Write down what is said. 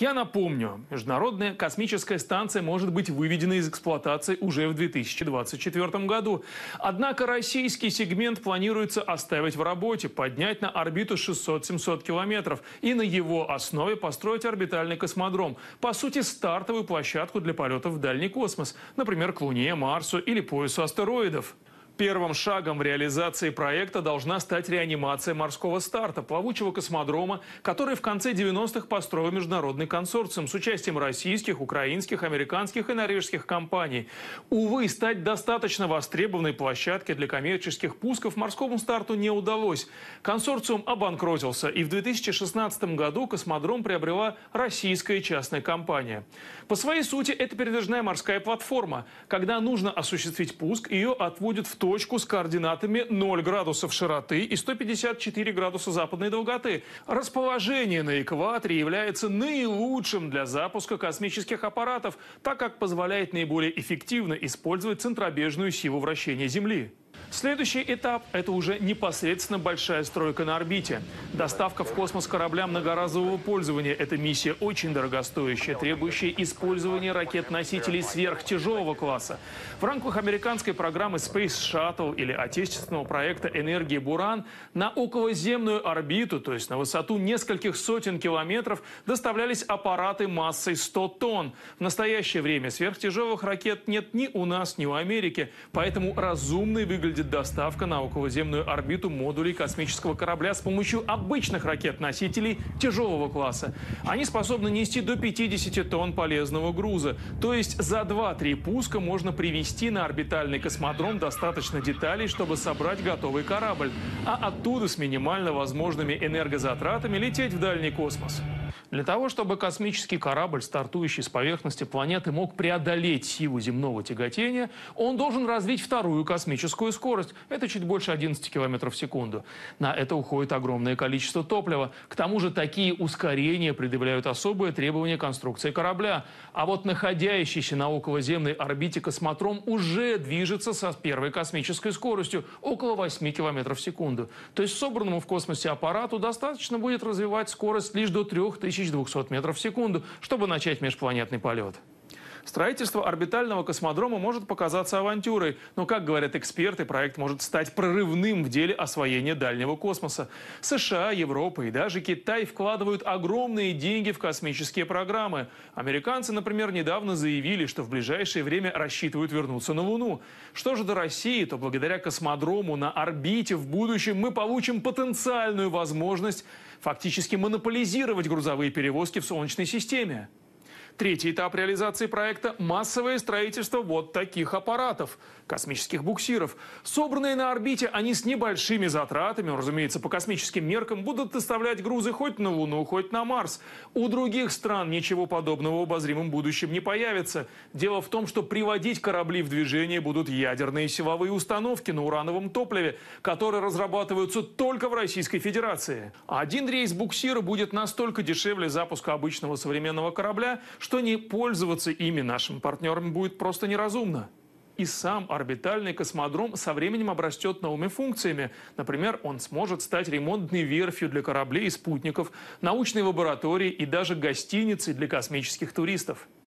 Я напомню, Международная космическая станция может быть выведена из эксплуатации уже в 2024 году. Однако российский сегмент планируется оставить в работе, поднять на орбиту 600-700 километров и на его основе построить орбитальный космодром. По сути, стартовую площадку для полетов в дальний космос, например, к Луне, Марсу или поясу астероидов. Первым шагом в реализации проекта должна стать реанимация морского старта, плавучего космодрома, который в конце 90-х построил международный консорциум с участием российских, украинских, американских и норвежских компаний. Увы, стать достаточно востребованной площадкой для коммерческих пусков морскому старту не удалось. Консорциум обанкротился, и в 2016 году космодром приобрела российская частная компания. По своей сути, это передвижная морская платформа. Когда нужно осуществить пуск, ее отводят в то точку с координатами 0 градусов широты и 154 градуса западной долготы. Расположение на экваторе является наилучшим для запуска космических аппаратов, так как позволяет наиболее эффективно использовать центробежную силу вращения Земли. Следующий этап – это уже непосредственно большая стройка на орбите. Доставка в космос корабля многоразового пользования – это миссия очень дорогостоящая, требующая использования ракет-носителей сверхтяжелого класса. В рамках американской программы Space Shuttle или отечественного проекта «Энергия Буран» на околоземную орбиту, то есть на высоту нескольких сотен километров, доставлялись аппараты массой 100 тонн. В настоящее время сверхтяжелых ракет нет ни у нас, ни у Америки, поэтому разумный выглядит выглядит доставка на околоземную орбиту модулей космического корабля с помощью обычных ракет-носителей тяжелого класса. Они способны нести до 50 тонн полезного груза. То есть за 2-3 пуска можно привести на орбитальный космодром достаточно деталей, чтобы собрать готовый корабль, а оттуда с минимально возможными энергозатратами лететь в дальний космос. Для того, чтобы космический корабль, стартующий с поверхности планеты, мог преодолеть силу земного тяготения, он должен развить вторую космическую скорость. Это чуть больше 11 км в секунду. На это уходит огромное количество топлива. К тому же такие ускорения предъявляют особые требования конструкции корабля. А вот находящийся на околоземной орбите космодром уже движется со первой космической скоростью около 8 км в секунду. То есть собранному в космосе аппарату достаточно будет развивать скорость лишь до 3000 1200 метров в секунду, чтобы начать межпланетный полет. Строительство орбитального космодрома может показаться авантюрой, но, как говорят эксперты, проект может стать прорывным в деле освоения дальнего космоса. США, Европа и даже Китай вкладывают огромные деньги в космические программы. Американцы, например, недавно заявили, что в ближайшее время рассчитывают вернуться на Луну. Что же до России, то благодаря космодрому на орбите в будущем мы получим потенциальную возможность фактически монополизировать грузовые перевозки в Солнечной системе. Третий этап реализации проекта – массовое строительство вот таких аппаратов – космических буксиров. Собранные на орбите, они с небольшими затратами, разумеется, по космическим меркам, будут доставлять грузы хоть на Луну, хоть на Марс. У других стран ничего подобного в обозримом будущем не появится. Дело в том, что приводить корабли в движение будут ядерные силовые установки на урановом топливе, которые разрабатываются только в Российской Федерации. Один рейс буксира будет настолько дешевле запуска обычного современного корабля, что не пользоваться ими нашим партнерам будет просто неразумно. И сам орбитальный космодром со временем обрастет новыми функциями. Например, он сможет стать ремонтной верфью для кораблей и спутников, научной лабораторией и даже гостиницей для космических туристов.